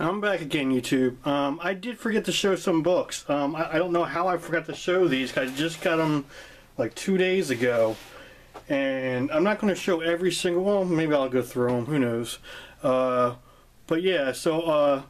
I'm back again, YouTube. Um, I did forget to show some books. Um, I, I, don't know how I forgot to show these. I just got them like two days ago. And I'm not going to show every single one. Maybe I'll go through them. Who knows? Uh, but yeah, so uh,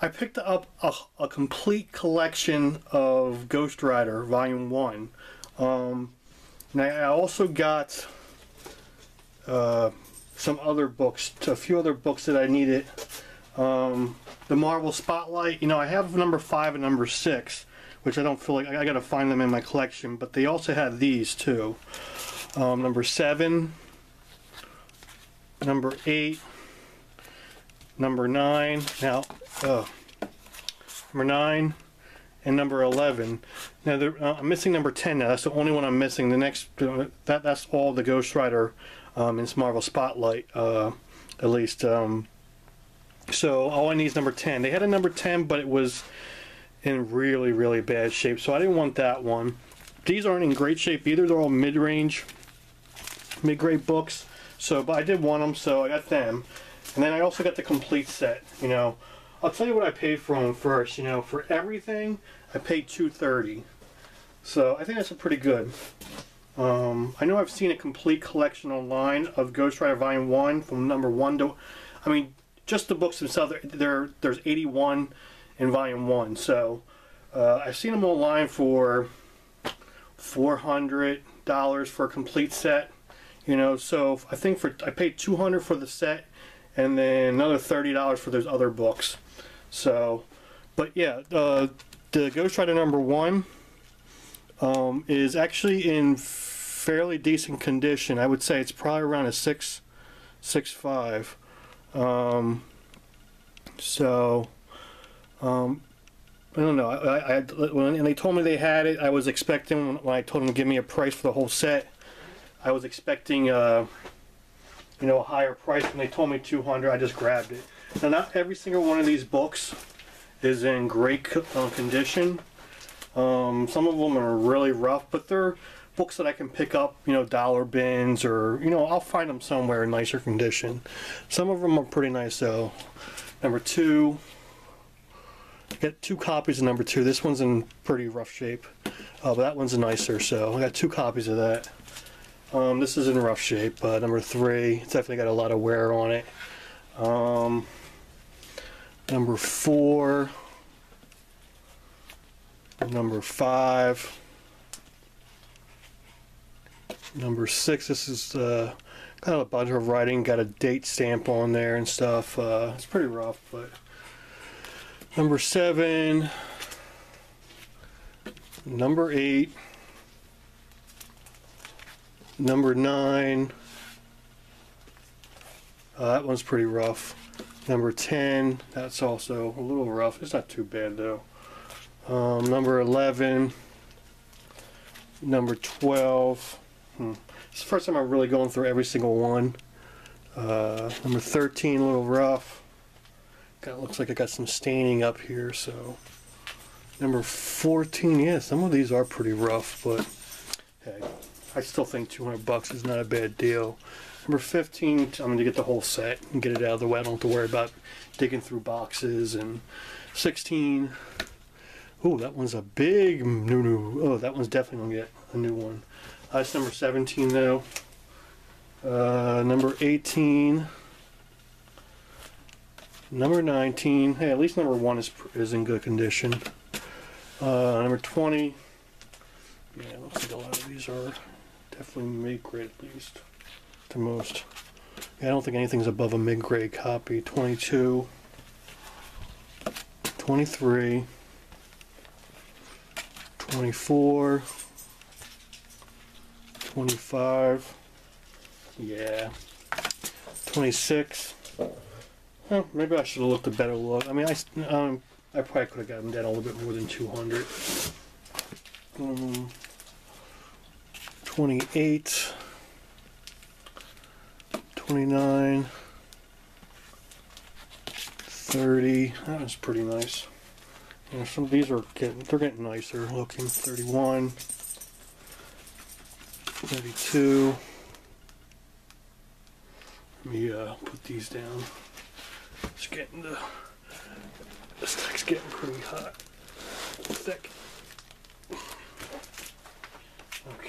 I picked up a, a, complete collection of Ghost Rider Volume 1. Um, and I also got uh, some other books, a few other books that I needed um, the Marvel Spotlight, you know, I have number five and number six, which I don't feel like I, I got to find them in my collection, but they also have these too. Um, number seven, number eight, number nine. Now, uh, number nine and number 11. Now, uh, I'm missing number 10 now. That's the only one I'm missing. The next, uh, that that's all the Ghost Rider um, in Marvel Spotlight, uh, at least. Um, so all I need is number 10. They had a number 10, but it was in really, really bad shape. So I didn't want that one. These aren't in great shape either. They're all mid-range, mid-grade books. So, but I did want them, so I got them. And then I also got the complete set. You know, I'll tell you what I paid for them first. You know, for everything, I paid 230. So I think that's pretty good. Um, I know I've seen a complete collection online of Ghost Rider Volume 1 from number 1 to... I mean, just the books themselves, there there's 81 in volume one. So uh, I've seen them online for $400 for a complete set. You know, so I think for I paid 200 for the set, and then another $30 for those other books. So, but yeah, uh, the Ghost Rider number one um, is actually in fairly decent condition. I would say it's probably around a six, six five. Um, so, um, I don't know. I, I, when they told me they had it, I was expecting when I told them to give me a price for the whole set. I was expecting, uh, you know, a higher price. When they told me 200, I just grabbed it. Now, not every single one of these books is in great uh, condition. Um, some of them are really rough, but they're books that I can pick up, you know, dollar bins or, you know, I'll find them somewhere in nicer condition. Some of them are pretty nice though. Number two, I got two copies of number two. This one's in pretty rough shape, uh, but that one's nicer, so I got two copies of that. Um, this is in rough shape. Uh, number three, it's definitely got a lot of wear on it. Um, number four, number five, number six. This is uh, kind of a bunch of writing, got a date stamp on there and stuff. Uh, it's pretty rough, but number seven, number eight, number nine. Uh, that one's pretty rough. Number 10, that's also a little rough. It's not too bad though. Um, number 11, number 12, Hmm. It's the first time I'm really going through every single one. Uh, number 13, a little rough. Got looks like I got some staining up here, so. Number 14, yeah, some of these are pretty rough, but hey, I still think 200 bucks is not a bad deal. Number 15, I'm going to get the whole set and get it out of the way. I don't have to worry about digging through boxes. And 16, oh, that one's a big new new. Oh, that one's definitely going to get a new one. That's number 17 though. Uh, number 18. Number 19. Hey, at least number 1 is, is in good condition. Uh, number 20. Yeah, looks like a lot of these are definitely mid-grade at least. To most. Yeah, I don't think anything's above a mid-grade copy. 22. 23. 24. 25. Yeah. 26. Well, maybe I should have looked a better look. I mean, I, um, I probably could have gotten down a little bit more than 200. Um, 28. 29. 30. That was pretty nice. Yeah, some of these are getting, they're getting nicer looking. 31. 32. Let me uh, put these down. It's getting the This thing's getting pretty hot. Thick. Okay.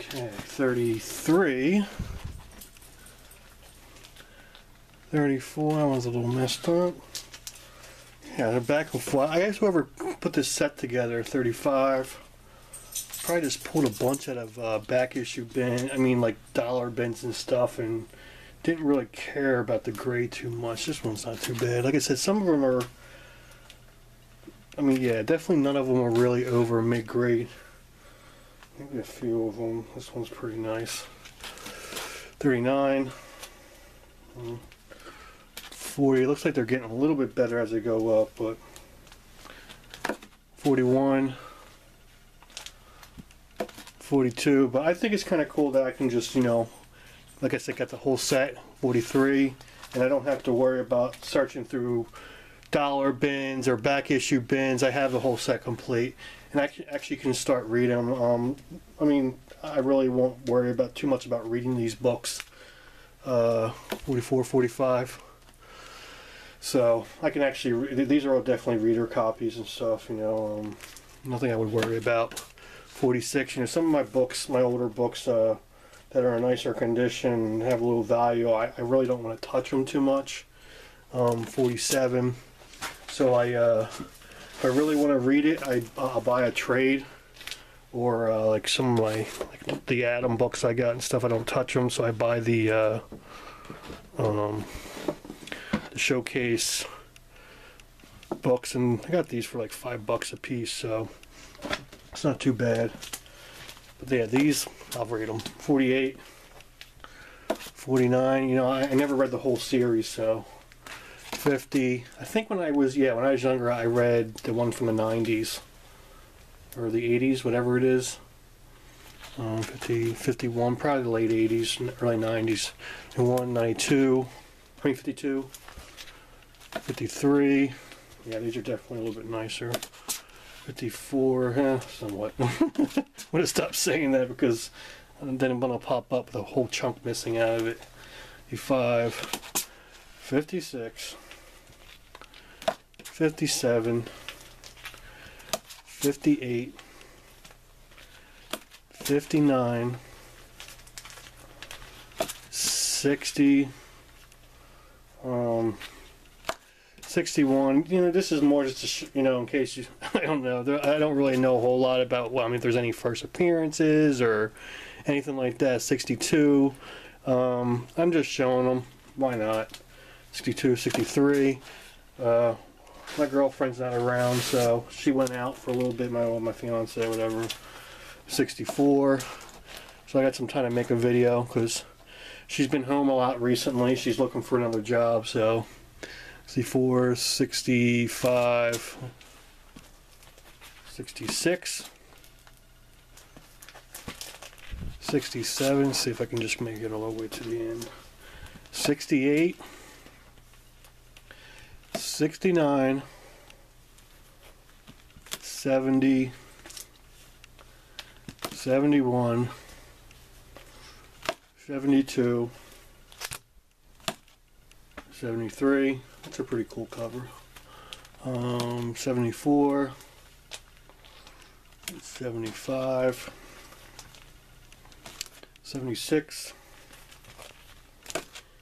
Okay, 33. 34, that one's a little messed up. Yeah, they're back and forth. I guess whoever put this set together, 35, probably just pulled a bunch out of uh, back issue bin, I mean like dollar bins and stuff, and didn't really care about the gray too much. This one's not too bad. Like I said, some of them are, I mean, yeah, definitely none of them are really over mid-grade. Maybe a few of them. This one's pretty nice. 39. Mm. 40. It looks like they're getting a little bit better as they go up, but 41. 42. But I think it's kind of cool that I can just, you know, like I said, got the whole set, 43, and I don't have to worry about searching through dollar bins or back issue bins. I have the whole set complete, and I actually can start reading. Um, I mean, I really won't worry about too much about reading these books. Uh, 44, 45. So I can actually, these are all definitely reader copies and stuff, you know, um, nothing I would worry about. 46, you know, some of my books, my older books uh, that are in nicer condition and have a little value, I, I really don't want to touch them too much. Um, 47. So I, uh, if I really want to read it, I, I'll buy a trade or uh, like some of my like the Adam books I got and stuff. I don't touch them, so I buy the uh, um, showcase books, and I got these for like five bucks a piece, so it's not too bad. But yeah, these I'll read them. 48, 49. You know, I, I never read the whole series, so 50. I think when I was yeah when I was younger, I read the one from the 90s or the 80s, whatever it is. Um, 50, 51, probably the late 80s, early 90s. And 192, I mean 52, 53. Yeah, these are definitely a little bit nicer. 54, eh, somewhat. I'm going to stop saying that because then I'm going to pop up with a whole chunk missing out of it. 55, 56, 57, 58, 59, 60, um, 61. You know, this is more just, sh- you know, in case you, I don't know, I don't really know a whole lot about, well, I mean, if there's any first appearances or anything like that. 62. Um, I'm just showing them. Why not? 62, 63. Uh, my girlfriend's not around, so she went out for a little bit. My my fiance, whatever. 64. So I got some time to make a video because she's been home a lot recently. She's looking for another job, so 64, 65, 66. 67, see if I can just make it all the way to the end. 68, 69, 70, 71, 72, 73. That's a pretty cool cover. Um, 74, 75, 76,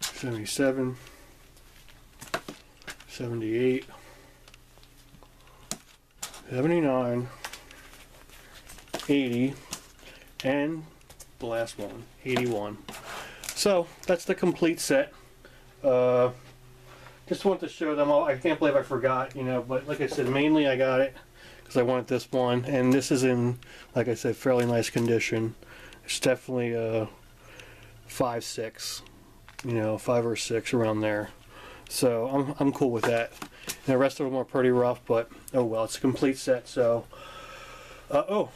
77, 78, 79, 80, and the last one, 81. So that's the complete set. Uh, just want to show them all. I can't believe I forgot, you know, but like I said, mainly I got it because I wanted this one, and this is in, like I said, fairly nice condition. It's definitely a five six, you know, five or six around there. So I'm I'm cool with that. And the rest of them are pretty rough, but oh well, it's a complete set. So uh, oh,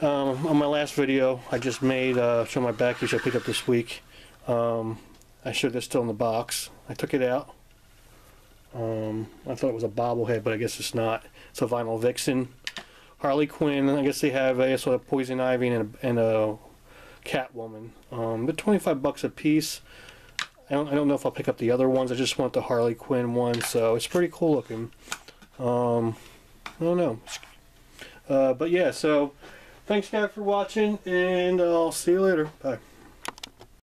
um, on my last video I just made uh, show my back which I picked up this week. Um, I showed this still in the box. I took it out. Um, I thought it was a bobblehead, but I guess it's not. It's a vinyl vixen. Harley Quinn. I guess they have a sort of poison ivy and a, and a Catwoman. Um, but 25 bucks a piece. I don't, I don't know if I'll pick up the other ones. I just want the Harley Quinn one, so it's pretty cool looking. Um, I don't know. Uh, but yeah, so thanks guys for watching, and I'll see you later. Bye.